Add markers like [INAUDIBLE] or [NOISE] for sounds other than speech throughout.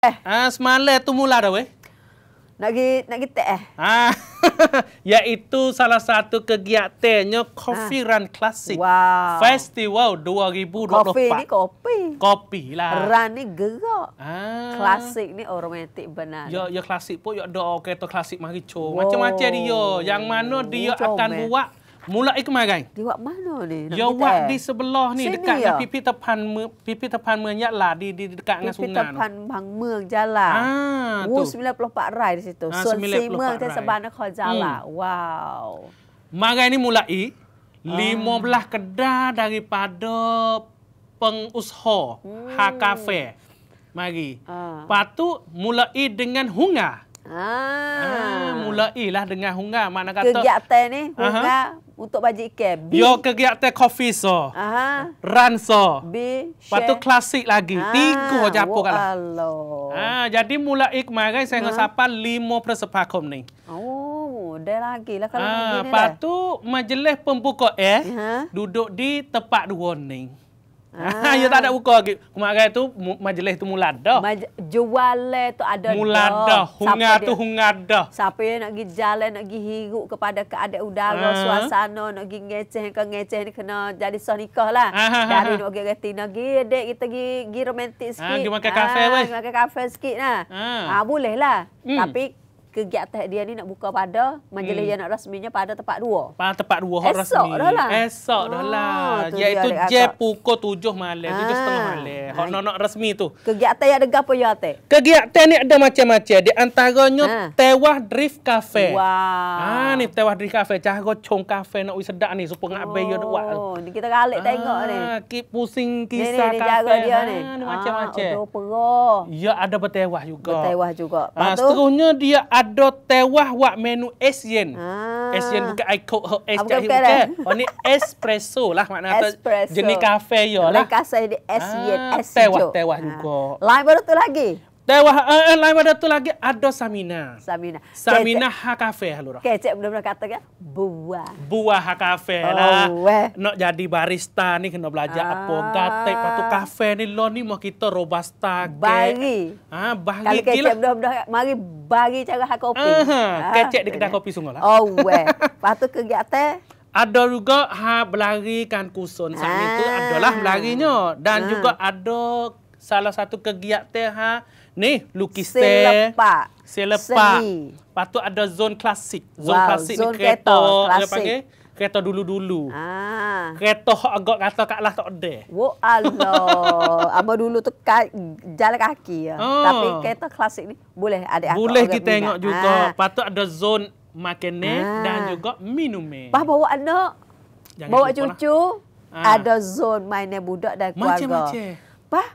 Eh. Ah, semalam tu mula dah weh. Nak pergi nak pergi teh eh. Ah. [LAUGHS] iaitu salah satu kegiatannya Coffee ah. Run Classic. Wow. Festival 2024. Kopi ni kopi. Kopi lah. Run ni gerak. Ah. Klasik ni romantik benar. Ya, ya klasik pun ya doa kereta klasik mari. Macam-macam dia. Yang mana dia oh, akan buat Mulai kemarin. Di wak mana ni? Wak di sebelah ni Sini dekat ya? dengan pipi tepan pipi menyak lah di di dekat dengan sungai. Pipi tepan bang meng jalan. Ah, tu. 94 rai di situ. Ah, Sun Si meng te sebana kho jalan. Hmm. Wow. Marai ni mulai ah. 15 kedai daripada pengusaha hmm. Ha Cafe. Mari. Ah. Patu mulai dengan hunga. Ah. ah mulailah dengan hunga mana kata kegiatan ni hunga untuk baju ikan. B. Yo kegiatan coffee so. Aha. Run so. B. Patu klasik lagi. Ah. Tiga je apa kalau. Ah, jadi mulai kemarin saya ha. ngapa lima persepakom ni. Oh, dah lagi lah kalau ah, begini Patu majlis pembuka eh ha? duduk di tempat dua ni. Ah. [LAUGHS] ya tak ada buka lagi. Kemarin tu majlis tu mula dah. Maj jualan tu ada mula dah. Hunga tu hunga dah. Siapa yang nak pergi jalan, nak pergi hirup kepada keadaan udara, uh suasana, nak pergi ngeceh ke ngeceh ni kena jadi sah nikah lah. Uh-huh. Dari nak pergi reti nak pergi, dek kita pergi, pergi romantik sikit. Uh, pergi makan kafe weh. Pergi makan kafe sikit lah. Uh. Uh, boleh lah. Hmm. Tapi kegiatan dia ni nak buka pada majlis hmm. yang nak rasminya pada tempat dua. Pada tempat dua hak rasmi. Esok dah lah. Esok dah lah. Oh, Iaitu je pukul tujuh malam. Tujuh setengah malam. Hak nak nak rasmi tu. Kegiatan yang ada apa ya Ate? Kegiatan ni ada macam-macam. Di antaranya ha. Tewah Drift Cafe. Wow. Ah ni Tewah Drift Cafe. Cara cong kafe nak sedap ni. Supaya nak bayar buat. Oh, ni kita kalik tengok ni. Ah, Kip pusing kisah kafe. Ni, ni, dia ni. Ha, macam-macam. Oh, perah. Ya, ada bertewah juga. Bertewah juga. Ah, seterusnya dia ada tewah wak menu Asian. Ah. Asian bukan I cook her es bukan. bukan. Oh ni espresso lah makna espresso. jenis kafe yo lah. Lekasa di Asian ah, tewah tewah ah. juga. Lain baru tu lagi. Tewah uh, lain pada tu lagi ada Samina. Samina. Samina ha kafe halura. Kecek benar-benar kata kan buah. Buah ha kafe oh, lah. Weh. Nak jadi barista ni kena belajar ah. apa gatek patu kafe ni lo ni mau kita robusta ke. Bagi. Ha bagi Kalau kecek benar-benar mari bagi cara ha kopi. Uh -huh. ha. Kecek di kedai kopi sungguh lah. Oh weh. Patu kegiatan ada juga ha berlarikan kusun saat ah. itu adalah berlarinya dan ah. juga ada salah satu kegiatan ha ni lukis selepak selepak patut ada zon klasik zon wow, klasik zone ni kereta dia panggil kereta dulu-dulu. Ah. Kereta hok agak kata kat lah tak ada. Wo Allah. [LAUGHS] Aba dulu tu ka, jalan kaki ya. Oh. Tapi kereta klasik ni boleh ada Boleh kita tengok minat. juga. Ah. Patut ada zon makan ah. dan juga minum. Bah bawa anak. Jangan bawa cucu. Ah. Ada zon mainan budak dan keluarga. Macam-macam. Bah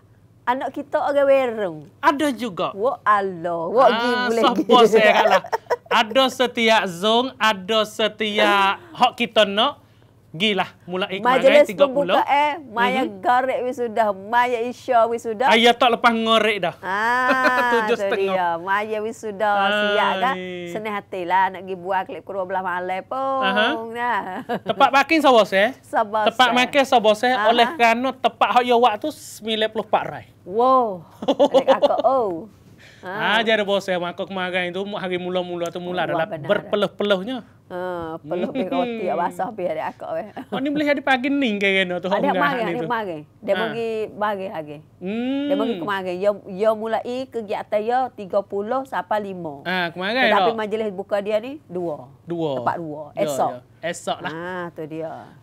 anak kita orang wereng. Ada juga. Wo Allah, wo ah, gi boleh gi. Sopo saya kalah. [LAUGHS] Ada setiap zong, ada setiap hak kita nak. Gilah mulai kemarin Majlis 30. Majlis eh, Maya mm-hmm. garek wisuda, Maya isya wisuda. Ayah tak lepas ngorek dah. Ah, [LAUGHS] Tujuh setengah. Dia. Maya wisuda siap kan. Senang hati lah nak pergi buat klip kurua belah malam pun. Uh-huh. Nah. Tepat makin sabos eh? Sabos. Tepat makin sabos eh? Oleh kerana tepat hak ya waktu 94 rai. Wow. [LAUGHS] Adik aku oh. Ha. Ha, jadi bos saya makok kemarin itu hari mula-mula tu mula adalah berpeluh-peluhnya. Ha, peluh pergi roti basah pergi adik akak weh. [LAUGHS] Oh ni boleh ada pagi ni ke kena tu. Ada mari, ada mari. Dia ha. pergi bagi lagi. Hmm. Dia pergi kemarin. Yo yo mulai kegiatan yo 30 sampai 5. Ha, kemarin. Tapi majlis buka dia ni 2. 2. Tepat 2. Esok. Esok lah. Ha, tu dia.